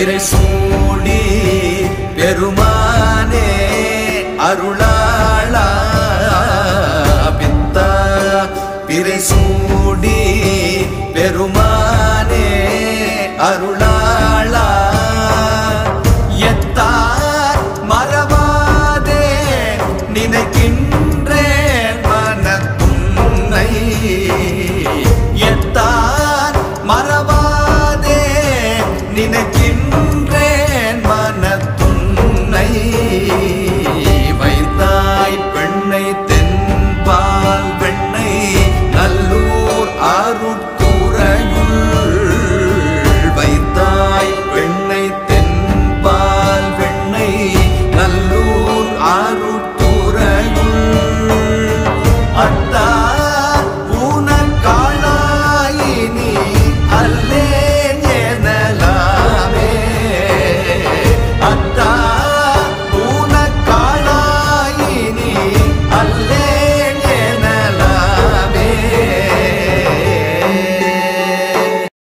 இறை சூடி பெருமானே அருளாளா பித்தா. பிறை சூடி பெருமானே அருளாளா. எத்தார் மறவாதே நினைக்கின்றேன் மனத்துன்னை. அட்ட